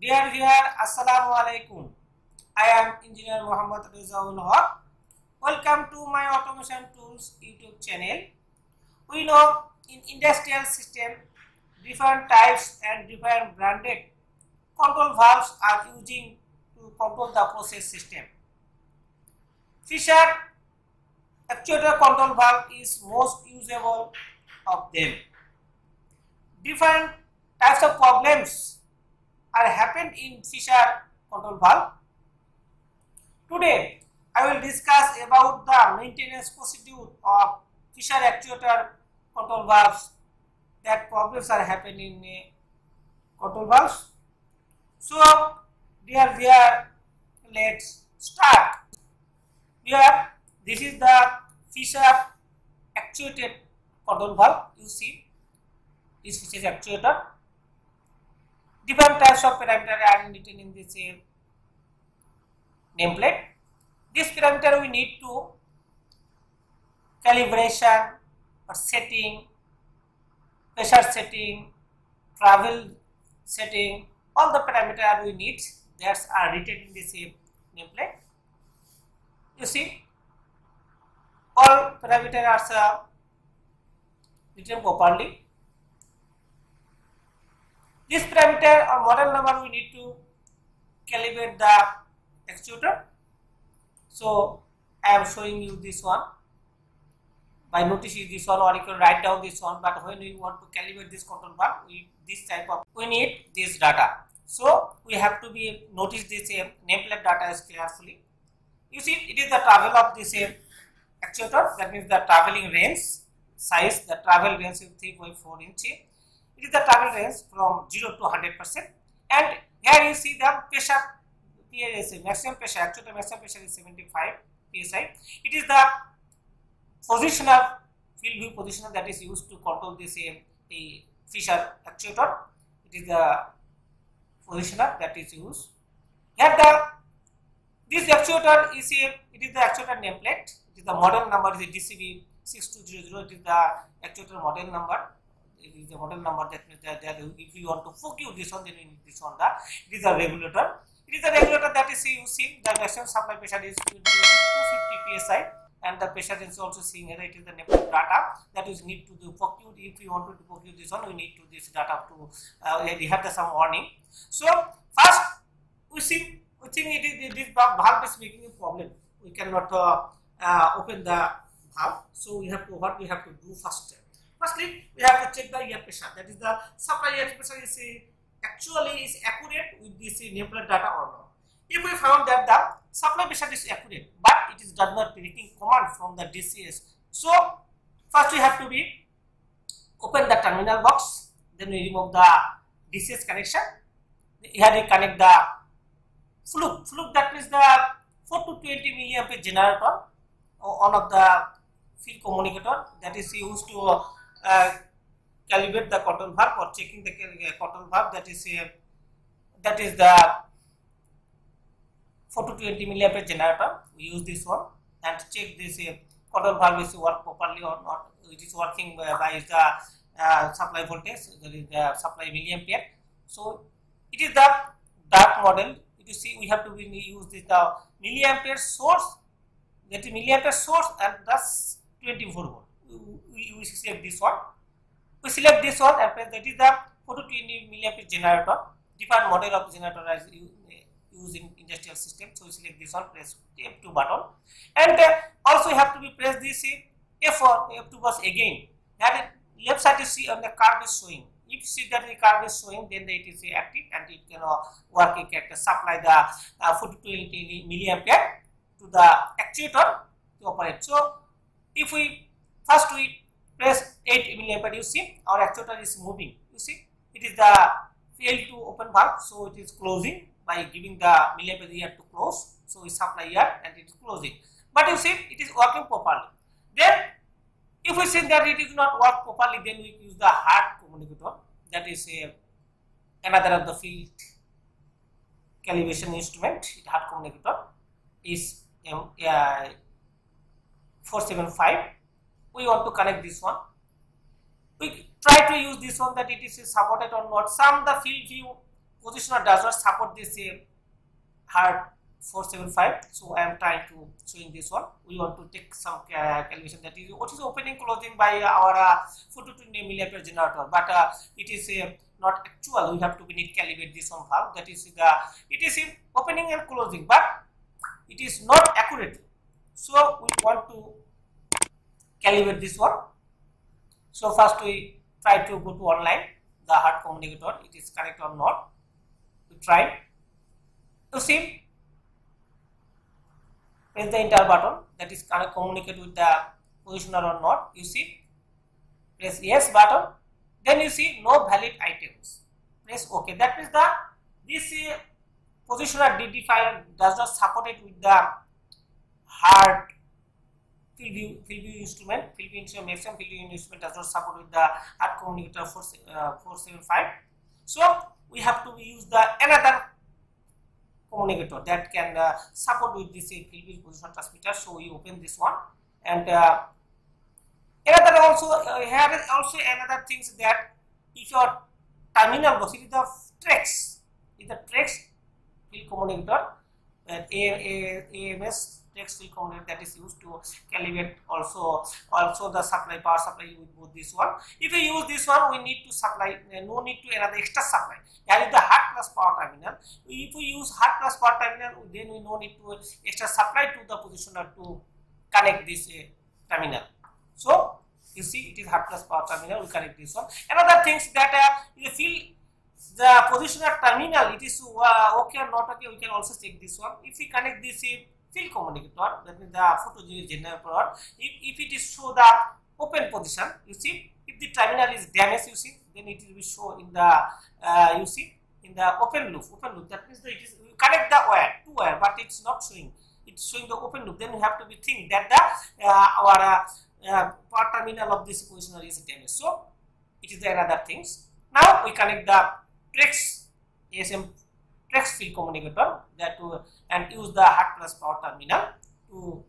Dear viewer, Assalamu alaikum. I am Engineer Muhammad Rizaul Haq. Welcome to my Automation Tools YouTube channel. We know in industrial system, different types and different branded control valves are using to control the process system. Fisher actuator control valve is most usable of them. Different types of problems are happened in Fisher control valve. Today, I will discuss about the maintenance procedure of Fisher actuator control valves that problems are happening in control valves. So, dear viewer, let's start. Here, this is the Fisher actuated control valve. You see, this is actuator. Different types of parameter are written in this uh, nameplate. This parameter we need to calibration or setting, pressure setting, travel setting, all the parameter we need that are written in this uh, nameplate. You see, all parameters are written properly. This parameter or model number we need to calibrate the actuator. So I am showing you this one. By noticing this one or you can write down this one but when we want to calibrate this control valve we this type of we need this data. So we have to be notice this uh, nameplate data is carefully. You see it is the travel of this uh, actuator that means the traveling range size the travel range is 3.4 inch it is the travel range from 0 to 100 percent. And here you see the pressure. PSI maximum pressure. Actually the maximum pressure is 75 psi it is the positioner FIELDVUE positioner that is used to control this uh, the Fisher actuator. It is the positioner that is used. Here the this actuator is a it is the actuator nameplate. It is the model number is a DVC 6200 it is the actuator model number is the model number that means that, that if you want to focus this one then you need this one the it is a regulator. It is a regulator that is you see the maximum supply pressure is 250 psi and the pressure is also seeing here it is the nameplate data that is need to do focus if you want to focus this one we need to this data to uh, we have the some warning. So first we see we think it is this valve is making a problem. We cannot uh, uh, open the valve. So we have to what we have to do first firstly we have to check the air pressure. That is the supply air pressure is actually is accurate with this nameplate data or not. If we found that the supply pressure is accurate but it is does not taking command from the DCS so first we have to be open the terminal box then we remove the DCS connection. Here we connect the fluke. Fluke that means the 4 to 20 milliampere generator one of the field communicator that is used to uh, calibrate the control valve or checking the control valve that is uh, that is the 4 to 20 milliampere generator. We use this one and check this uh, control valve is work properly or not. It is working by the uh, supply voltage that is the supply milliampere. So it is the dark model. You see we have to use this the milliampere source that is milliampere source and thus 24 volt we, we select this one. We select this one and that is the 4 to 20 milliampere generator different model of generator is used in industrial system. So we select this one press f2 button. And uh, also you have to be press this f4 f2 bus again. That left side you see on the curve is showing. If you see that the curve is showing then it is active and it can uh, work. It can supply the uh, 4 to 20 milliampere to the actuator to operate. So if we first we press 8 milliampere you see. Our actuator is moving you see. It is the fail to open valve so it is closing by giving the milliampere here to close. So we supply here and it is closing. But you see it is working properly. Then if we see that it is not work properly then we use the HART communicator. That is a, another of the field calibration instrument. It HART communicator is um, uh, 475 we want to connect this one. We try to use this one that it is supported or not. Some the FIELDVUE positioner does not support this same HART 475 so i am trying to showing this one. We want to take some uh, calculation that is what is opening closing by our uh, 420 milliampere generator. But uh, it is uh, not actual. We have to need calibrate this one valve. That is the it is opening and closing but it is not accurate. So we want to calibrate this one. So first we try to go to online the HART communicator it is correct or not. We try. To see press the enter button that is of communicate with the positioner or not you see. Press yes button then you see no valid items. Press ok that means the this uh, positioner dd file does not support it with the HART FIELDVUE field view instrument FIELDVUE instrument maximum FIELDVUE instrument does not support with the HART communicator 4, uh, 475 so we have to use the another communicator that can uh, support with this uh, FIELDVUE position transmitter. So we open this one and uh, another also uh, here is also another things that if your terminal it is the TREX is the TREX field communicator and AMS TREX field that is used to calibrate also also the supply power supply with both this one. If we use this one we need to supply uh, no need to another extra supply. Here is the HART plus power terminal. If we use HART plus power terminal then we no need to extra supply to the positioner to connect this uh, terminal. So you see it is HART plus power terminal we connect this one. Another things that uh, you feel the positioner terminal it is uh, okay or not okay we can also check this one. If we connect this field communicator that means the photo generator. If, if it is show the open position you see if the terminal is damaged you see then it will be show in the uh, you see in the open loop. Open loop that means that it is you connect the wire two wire but it's not showing. It's showing the open loop. Then you have to be think that the uh, our uh, uh, power terminal of this positioner is damaged. So it is the another things. Now we connect the TREX ASM TREX field communicator that to and use the HART plus power terminal to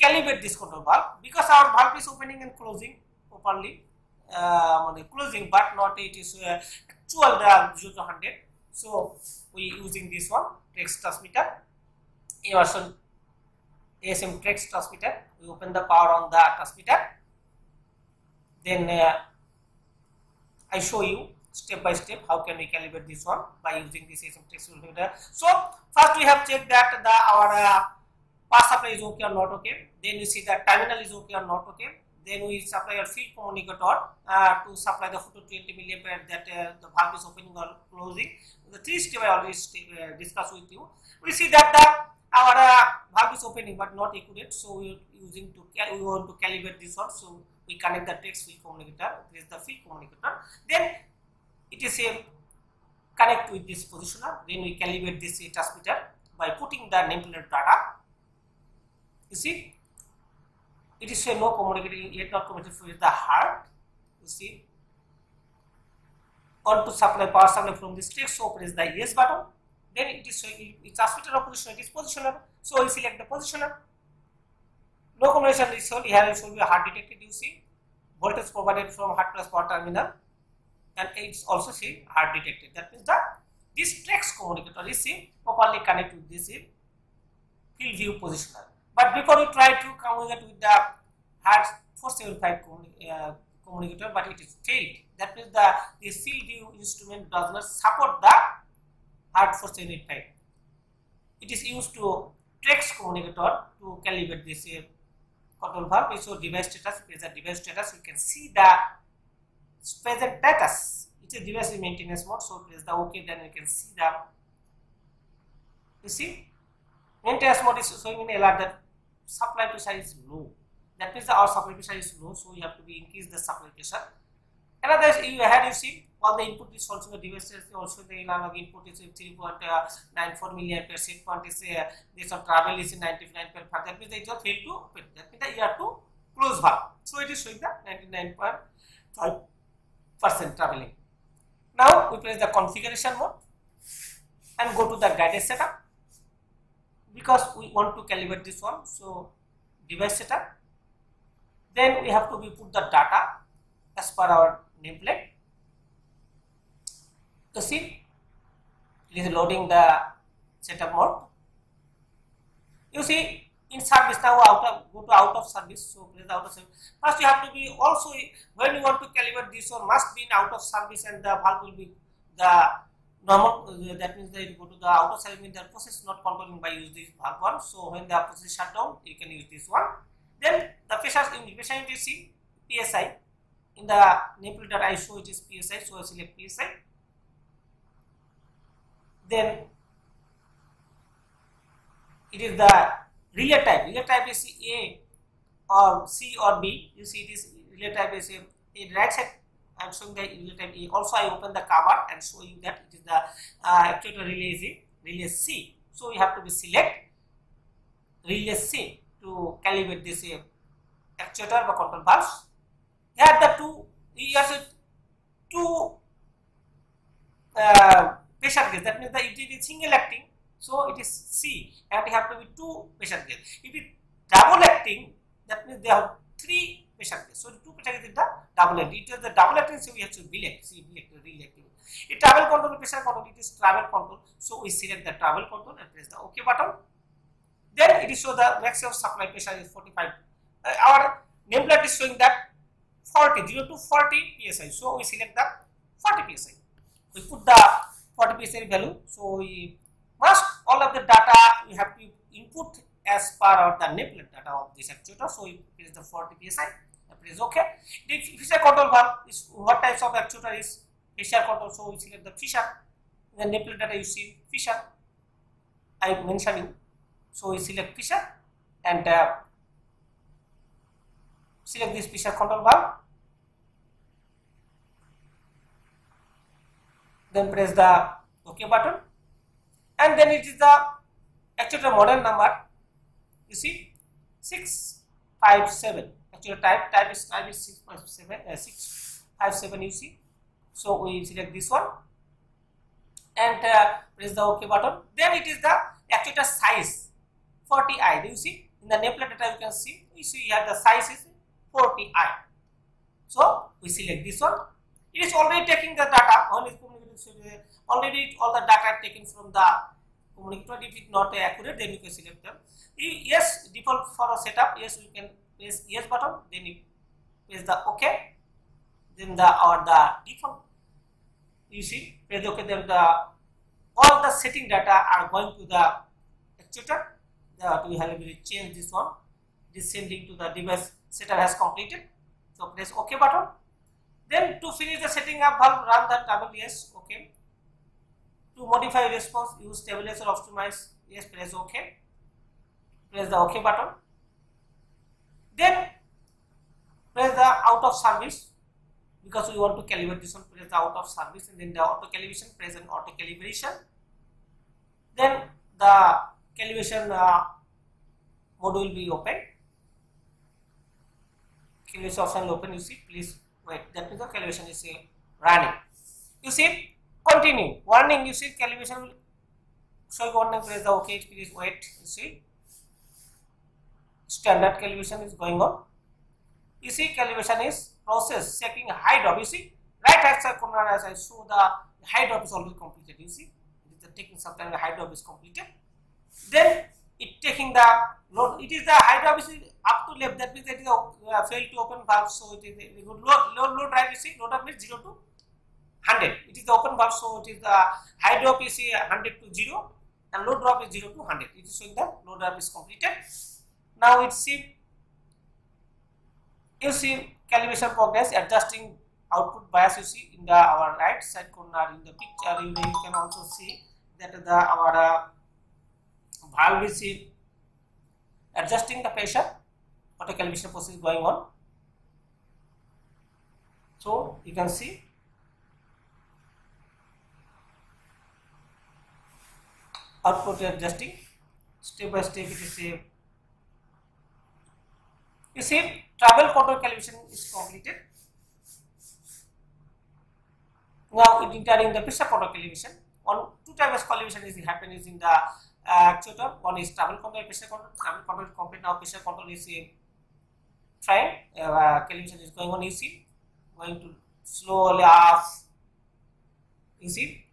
calibrate this control valve because our valve is opening and closing properly uh, closing but not it is uh, actual the 0 to 100 so we using this one TREX transmitter. A version ASM TREX transmitter we open the power on the transmitter. Then uh, I show you step by step how can we calibrate this one by using this ASM TREX transmitter so first we have checked that the our uh, power supply is okay or not okay. Then we see that terminal is okay or not okay. Then we supply a field communicator uh, to supply the 420 milliampere that uh, the valve is opening or closing. The three step I already uh, discussed with you. We see that the our uh, valve is opening but not accurate so we are using to we want to calibrate this one. So we connect the TREX field communicator this is the field communicator then a connect with this positioner. Then we calibrate this transmitter by putting the nameplate data. You see it is a no communicating yet not communicating with the HART. You see on to supply power supply from this TREX so press the yes button. Then it is showing it transmitter or positioner it is positioner. So we select the positioner. No communication is shown here will be HART detected you see. Voltage provided from HART plus power terminal and it's also see HART detected. That means that this TREX communicator is see properly connect with this FIELDVUE positioner. But before you try to communicate with the HART 475 communi uh, communicator but it is failed. That means the this FIELDVUE instrument does not support the HART 475 it is used to TREX communicator to calibrate this uh, control valve. Show device status present device status. You can see the present status it's a in maintenance mode so press the ok then you can see the you see? Maintenance mode is showing in alert that supply pressure is low. That means our supply pressure is low so you have to be increase the supply pressure another you had you see all the input is also the device also the analog input is 3.94 milliampere set point is uh, this of travel is 99 per that means it is failed to open. That means the year to close valve so it is showing the 99.5 percent traveling. Now we press the configuration mode and go to the guided setup because we want to calibrate this one. So device setup. Then we have to be put the data as per our nameplate. You see it is loading the setup mode. You see in service now out of go to out of service so press out of service. First you have to be also when you want to calibrate this one must be in out of service and the valve will be the normal uh, that means that you go to the out of service means the process not controlling by use this valve one. So when the process shut down you can use this one. Then the pressure unit pressure unit is psi in the that i show it is psi so i select psi then it is the relay type. Relay type is A or C or B. You see this relay type is A. In right side, I am showing the relay type A. Also, I open the cover and show you that it is the uh, actuator relay is relay C. So, you have to be select relay C to calibrate this uh, actuator or control valves. Here the two, here is two uh, pressure gauge. That means that it is single acting so it is C and it have to be two pressure gauge. If it double acting, that means they have three pressure gauge. So the two pressure gauge is the double acting. It is the double acting, so we have to see, select, re-acting. It travel control, pressure control, it is travel control. So we select the travel control and press the OK button. Then it is show the maximum supply pressure is 45. Uh, our nameplate is showing that 40, 0 to 40 psi. So we select the 40 psi. We put the 40 psi value. So we must all of the data you have to input as part of the nameplate data of this actuator. So it is the 40 psi. Press OK. The Fisher control valve is what types of actuator is Fisher control. So we select the Fisher. The nameplate data you see Fisher. I am mentioning. So we select Fisher and uh, select this Fisher control valve. Then press the OK button and then it is the actuator model number. You see 657 actuator type type is type is 657 uh, 657 you see. So we select this one. And uh, press the ok button. Then it is the actuator size 40i do you see? In the nameplate data you can see. You see here the size is 40i so we select this one. It is already taking the data. On already all the data taken from the communicator. If it not accurate, then you can select them. Yes, default for a setup. Yes, you can press yes button. Then you press the OK. Then the or the default. You see, press OK. Then the all the setting data are going to the actuator. That we have change this one. This sending to the device setup has completed. So press OK button. Then to finish the setting up run the table yes, okay. To modify response, use stabilizer optimize. Yes, press OK. Press the OK button. Then press the out of service because we want to calibrate this one. Press the out of service and then the auto calibration. Press an auto calibration. Then the calibration uh, mode will be open. Calibration option will open. You see, please wait. That means the calibration is uh, running. You see continue. Warning you see calibration will show warning press the ok please wait you see. Standard calibration is going on. You see calibration is process checking high drop. You see right hand corner as i show the high drop is already completed you see. It is taking some time the high drop is completed. Then it taking the load. It is the high drop is up to left. That means it is uh, fail to open valve so it is a good low low low drive you see. Load up means 0 to 100 it is the open valve so it is the high drop is 100 to 0 and low drop is 0 to 100 it is showing the low drop is completed. Now it see you see calibration progress adjusting output bias you see in the our right side corner in the picture you, you can also see that the our uh, valve is adjusting the pressure. Auto calibration process is going on. So you can see output adjusting step by step it is saved. You see travel control calibration is completed. Now it entering the pressure control calibration. One two types of calibration is happening in the uh, actuator. One is travel control, pressure control. Travel control is complete now. Pressure control is uh, trying. Uh, calibration is going on. You see, going to slowly off. You see,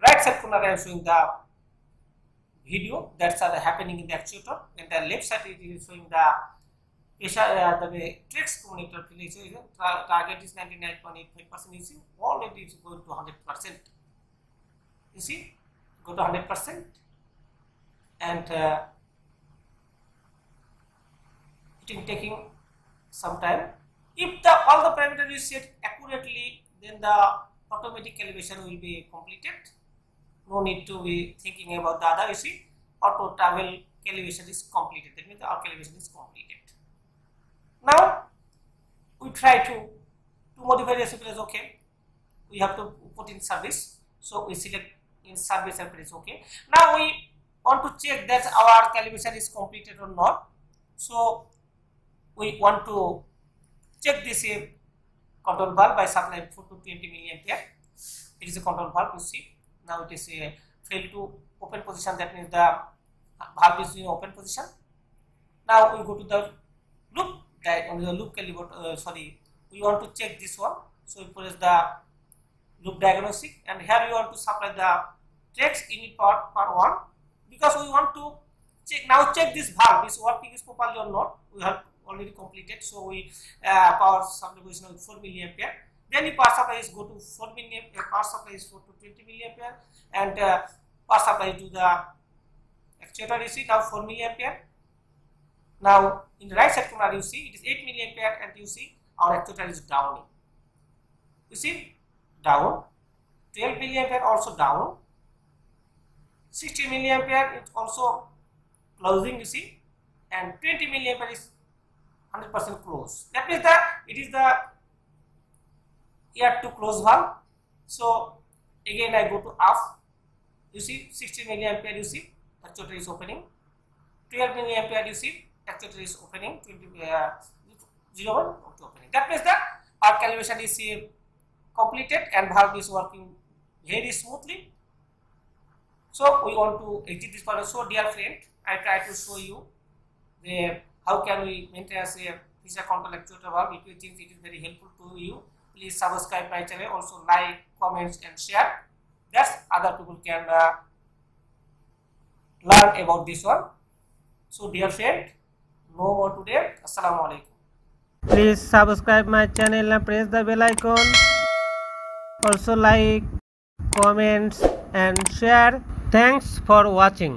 right corner I am showing the video. That's are happening in the actuator and the left side it is showing the uh, the TREX commutator target is 99.85 percent you see. Already it's going to 100 percent. You see? Go to 100 percent. And uh, it is taking some time. If the all the parameters is set accurately then the automatic calibration will be completed no need to be thinking about the other. You see auto travel calibration is completed. That means our calibration is completed. Now we try to to modify the SFL is okay we have to put in service. So we select in service and press okay. Now we want to check that our calibration is completed or not. So we want to check this uh, control valve by supplying 4 to 20 milliampere it is a control valve you see now it is a fail to open position. That means the valve is in open position. Now we go to the loop. On the loop caliber uh, sorry we want to check this one. So we press the loop diagnostic and here we want to supply the TREX unit power per one because we want to check. Now check this valve. Is working is properly or not we have already completed. So we uh, power supply is now 4 milliampere then the power supply is go to 4 milliampere power supply is 4 to 20 milliampere. And uh, power supply to the actuator you see now 4 milliampere. Now in the right side corner you see it is 8 milliampere and you see our actuator is downing you see down. 12 milliampere also down. 60 milliampere is also closing you see. And 20 milliampere is 100% close that means that it is the air to close valve. So again i go to off. You see 60 milliampere you see actuator is opening. 12 milliampere you see actuator is opening. 20 uh, 01 opening. That means that our calibration is uh, completed and valve is working very smoothly. So we want to exit this part so dear friend i try to show you the how can we maintain a pressure control actuator valve. If you think it is very helpful to you please subscribe my channel also like comments and share that other people can uh, learn about this one so dear friend no more today assalamu alaikum please subscribe my channel and press the bell icon also like comments and share thanks for watching